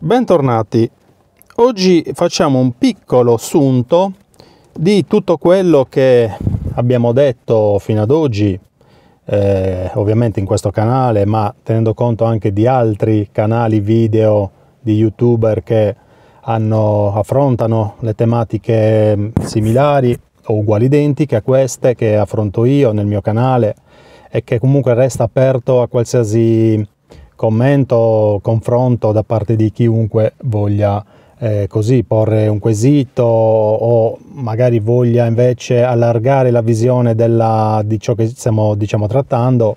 Bentornati. Oggi facciamo un piccolo sunto di tutto quello che abbiamo detto fino ad oggi, eh, ovviamente in questo canale, ma tenendo conto anche di altri canali video di youtuber che hanno, affrontano le tematiche similari o uguali identiche a queste che affronto io nel mio canale e che comunque resta aperto a qualsiasi commento, confronto da parte di chiunque voglia eh, così porre un quesito o magari voglia invece allargare la visione della, di ciò che stiamo diciamo, trattando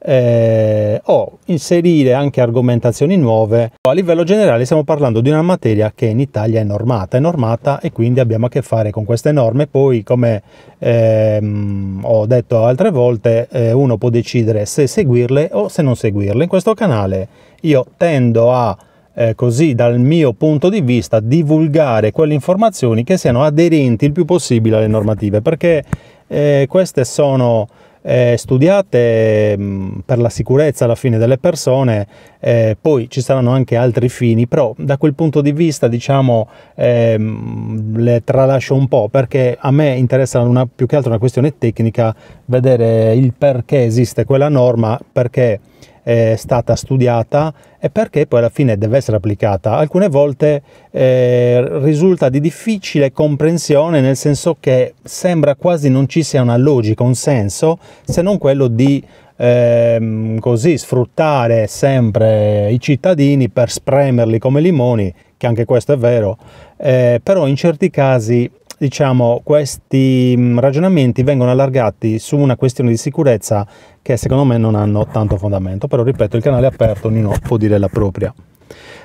eh, o inserire anche argomentazioni nuove. A livello generale stiamo parlando di una materia che in Italia è normata, è normata e quindi abbiamo a che fare con queste norme. Poi, come ehm, ho detto altre volte, eh, uno può decidere se seguirle o se non seguirle. In questo canale io tendo a eh, così dal mio punto di vista divulgare quelle informazioni che siano aderenti il più possibile alle normative perché eh, queste sono eh, studiate mh, mm, per la sicurezza alla fine delle persone, eh, poi ci saranno anche altri fini, però da quel punto di vista diciamo ehm, le tralascio un po' perché a me interessa una, più che altro una questione tecnica, vedere il perché esiste quella norma, perché è stata studiata e perché poi alla fine deve essere applicata. Alcune volte eh, risulta di difficile comprensione nel senso che sembra quasi non ci sia una logica, un senso, se non quello di eh, così sfruttare sempre i cittadini per spremerli come limoni, che anche questo è vero, eh, però in certi casi diciamo, questi mm, ragionamenti vengono allargati su una questione di sicurezza che secondo me non hanno tanto fondamento, però ripeto, il canale è aperto, ognuno può dire la propria.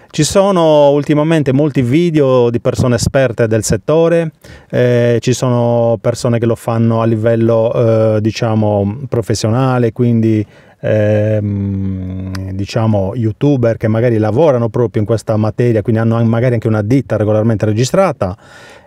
Ci sono ultimamente molti video di persone esperte del settore, eh, ci sono persone che lo fanno a livello eh, diciamo professionale, quindi ehm, diciamo youtuber che magari lavorano proprio in questa materia, quindi hanno magari anche una ditta regolarmente registrata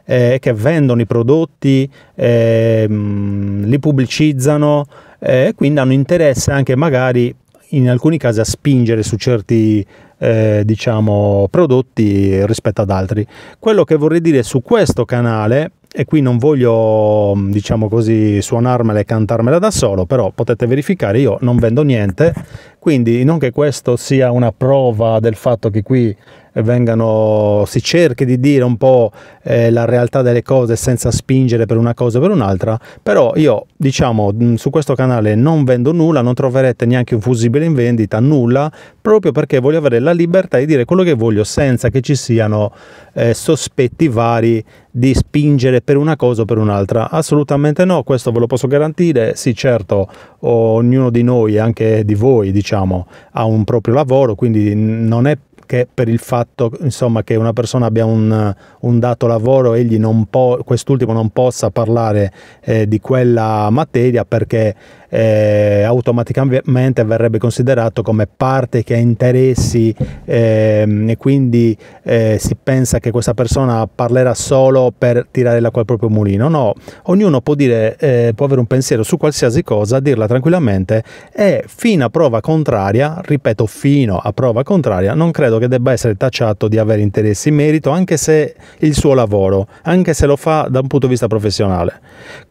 eh, che vendono i prodotti, eh, li pubblicizzano e eh, quindi hanno interesse anche magari in alcuni casi a spingere su certi eh, diciamo prodotti rispetto ad altri. Quello che vorrei dire su questo canale e qui non voglio diciamo così suonarmela e cantarmela da solo però potete verificare io non vendo niente quindi non che questo sia una prova del fatto che qui vengano, si cerchi di dire un po' eh, la realtà delle cose senza spingere per una cosa o per un'altra, però io diciamo su questo canale non vendo nulla, non troverete neanche un fusibile in vendita, nulla, proprio perché voglio avere la libertà di dire quello che voglio senza che ci siano eh, sospetti vari di spingere per una cosa o per un'altra. Assolutamente no, questo ve lo posso garantire. Sì, certo, ognuno di noi, anche di voi, diciamo, ha un proprio lavoro, quindi non è che per il fatto insomma, che una persona abbia un, un dato lavoro, egli non po- quest'ultimo non possa parlare eh, di quella materia perché eh, automaticamente verrebbe considerato come parte che ha interessi eh, e quindi eh, si pensa che questa persona parlerà solo per tirare l'acqua al proprio mulino. No, ognuno può, dire, eh, può avere un pensiero su qualsiasi cosa, dirla tranquillamente e fino a prova contraria, ripeto fino a prova contraria, non credo che debba essere tacciato di avere interessi in merito anche se il suo lavoro, anche se lo fa da un punto di vista professionale,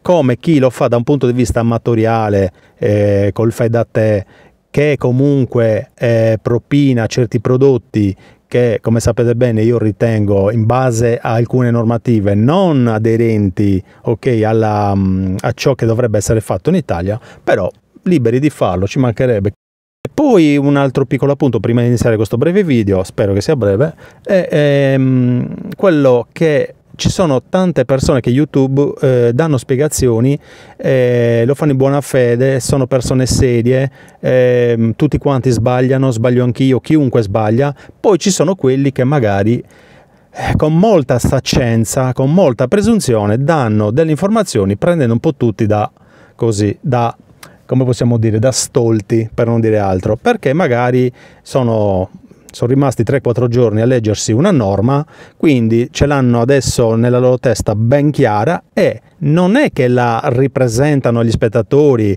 come chi lo fa da un punto di vista amatoriale, eh, col fai da te, che comunque eh, propina certi prodotti che come sapete bene io ritengo in base a alcune normative non aderenti okay, alla, mm, a ciò che dovrebbe essere fatto in Italia, però liberi di farlo, ci mancherebbe. E poi un altro piccolo appunto prima di iniziare questo breve video, spero che sia breve, è ehm, quello che ci sono tante persone che YouTube eh, danno spiegazioni, eh, lo fanno in buona fede, sono persone serie, eh, tutti quanti sbagliano, sbaglio anch'io, chiunque sbaglia, poi ci sono quelli che magari eh, con molta saccenza, con molta presunzione danno delle informazioni prendendo un po' tutti da così, da come possiamo dire, da stolti per non dire altro, perché magari sono sono rimasti 3-4 giorni a leggersi una norma, quindi ce l'hanno adesso nella loro testa ben chiara e non è che la ripresentano agli spettatori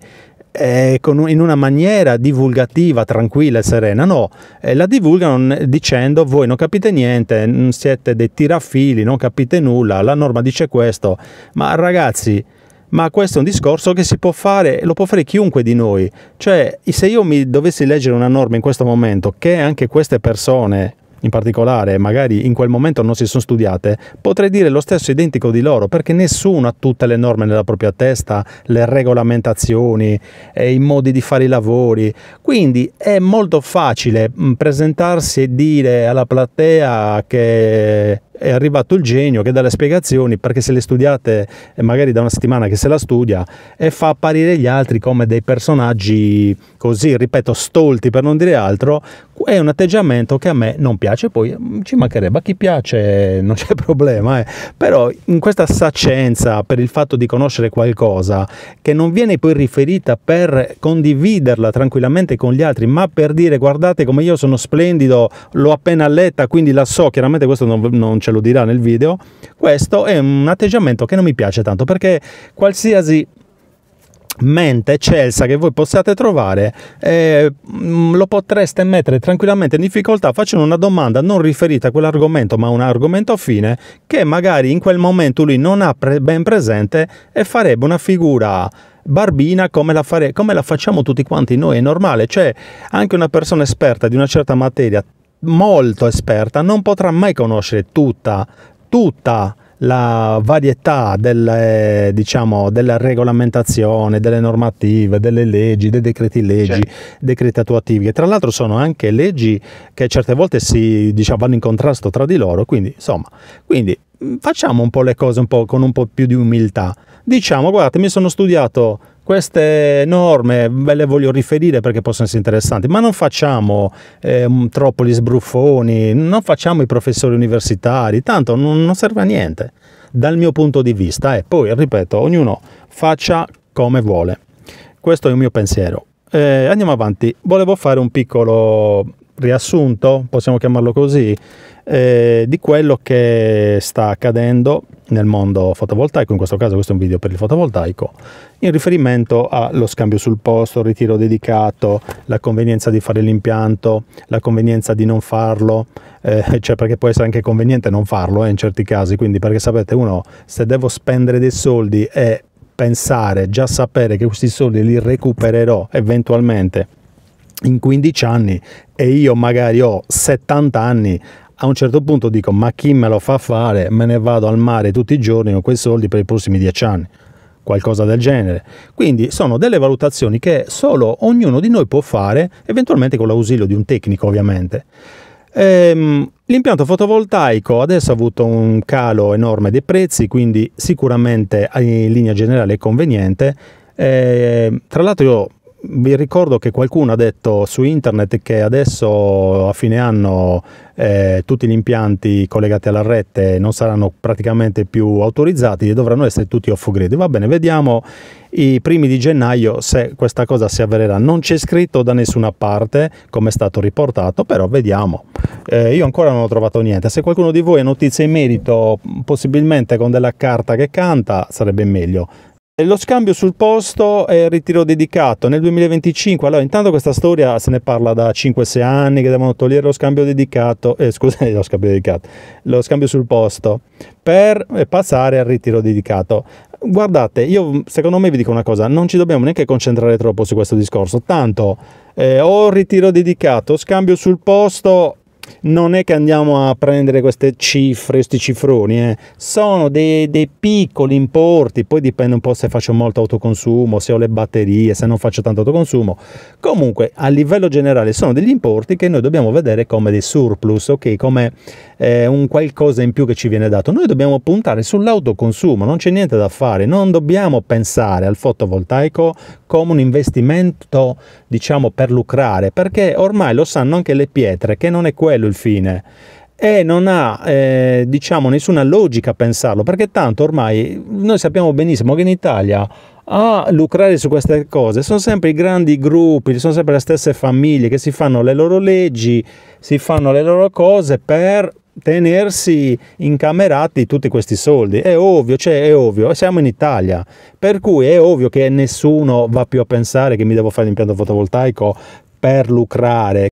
eh, in una maniera divulgativa, tranquilla e serena, no, eh, la divulgano dicendo voi non capite niente, siete dei tirafili, non capite nulla, la norma dice questo, ma ragazzi, ma questo è un discorso che si può fare, lo può fare chiunque di noi. Cioè, se io mi dovessi leggere una norma in questo momento, che anche queste persone in particolare magari in quel momento non si sono studiate, potrei dire lo stesso identico di loro, perché nessuno ha tutte le norme nella propria testa, le regolamentazioni, eh, i modi di fare i lavori. Quindi è molto facile mm, presentarsi e dire alla platea che è arrivato il genio che dà le spiegazioni perché se le studiate magari da una settimana che se la studia e fa apparire gli altri come dei personaggi così, ripeto, stolti per non dire altro, è un atteggiamento che a me non piace, poi mm, ci mancherebbe a chi piace, non c'è problema, eh. però in questa saccenza per il fatto di conoscere qualcosa che non viene poi riferita per condividerla tranquillamente con gli altri, ma per dire guardate come io sono splendido, l'ho appena letta, quindi la so, chiaramente questo non, non ce lo dirà nel video, questo è un atteggiamento che non mi piace tanto perché qualsiasi mente eccelsa che voi possiate trovare eh, mm, lo potreste mettere tranquillamente in difficoltà facendo una domanda non riferita a quell'argomento ma a un argomento affine che magari in quel momento lui non ha pre- ben presente e farebbe una figura barbina come la, fare- come la facciamo tutti quanti noi, è normale, cioè anche una persona esperta di una certa materia molto esperta non potrà mai conoscere tutta, tutta la varietà delle, diciamo, della regolamentazione, delle normative, delle leggi, dei decreti leggi, certo. decreti attuativi, che tra l'altro sono anche leggi che certe volte si, diciamo, vanno in contrasto tra di loro, quindi insomma, quindi mm, facciamo un po' le cose un po' con un po' più di umiltà. Diciamo, guardate, mi sono studiato queste norme ve le voglio riferire perché possono essere interessanti, ma non facciamo eh, troppo gli sbruffoni, non facciamo i professori universitari, tanto non, non serve a niente dal mio punto di vista. E poi, ripeto, ognuno faccia come vuole. Questo è il mio pensiero. Eh, andiamo avanti. Volevo fare un piccolo riassunto, possiamo chiamarlo così, eh, di quello che sta accadendo nel mondo fotovoltaico, in questo caso questo è un video per il fotovoltaico, in riferimento allo scambio sul posto, ritiro dedicato, la convenienza di fare l'impianto, la convenienza di non farlo, eh, cioè perché può essere anche conveniente non farlo eh, in certi casi, quindi perché sapete uno se devo spendere dei soldi e pensare, già sapere che questi soldi li recupererò eventualmente in 15 anni e io magari ho 70 anni, a un certo punto dico ma chi me lo fa fare? Me ne vado al mare tutti i giorni con quei soldi per i prossimi 10 anni. Qualcosa del genere. Quindi sono delle valutazioni che solo ognuno di noi può fare, eventualmente con l'ausilio di un tecnico ovviamente. Ehm, l'impianto fotovoltaico adesso ha avuto un calo enorme dei prezzi, quindi sicuramente in linea generale è conveniente. Ehm, tra l'altro io vi ricordo che qualcuno ha detto su internet che adesso a fine anno eh, tutti gli impianti collegati alla rete non saranno praticamente più autorizzati e dovranno essere tutti off grid. Va bene, vediamo i primi di gennaio se questa cosa si avvererà. Non c'è scritto da nessuna parte come è stato riportato, però vediamo. Eh, io ancora non ho trovato niente. Se qualcuno di voi ha notizie in merito, possibilmente con della carta che canta, sarebbe meglio. Lo scambio sul posto è il ritiro dedicato nel 2025. Allora, intanto questa storia se ne parla da 5-6 anni che devono togliere lo scambio dedicato, eh, scusate, lo scambio dedicato, lo scambio sul posto per passare al ritiro dedicato. Guardate, io secondo me vi dico una cosa, non ci dobbiamo neanche concentrare troppo su questo discorso, tanto eh, o ritiro dedicato, scambio sul posto, non è che andiamo a prendere queste cifre, questi cifroni, eh. sono dei, dei, piccoli importi, poi dipende un po' se faccio molto autoconsumo, se ho le batterie, se non faccio tanto autoconsumo. Comunque, a livello generale, sono degli importi che noi dobbiamo vedere come dei surplus, ok? Come eh, un qualcosa in più che ci viene dato. Noi dobbiamo puntare sull'autoconsumo, non c'è niente da fare, non dobbiamo pensare al fotovoltaico come un investimento, diciamo, per lucrare, perché ormai lo sanno anche le pietre che non è quello il fine e non ha eh, diciamo nessuna logica pensarlo perché tanto ormai noi sappiamo benissimo che in Italia a lucrare su queste cose sono sempre i grandi gruppi, sono sempre le stesse famiglie che si fanno le loro leggi, si fanno le loro cose per tenersi incamerati tutti questi soldi. È ovvio, cioè è ovvio, siamo in Italia, per cui è ovvio che nessuno va più a pensare che mi devo fare l'impianto fotovoltaico per lucrare,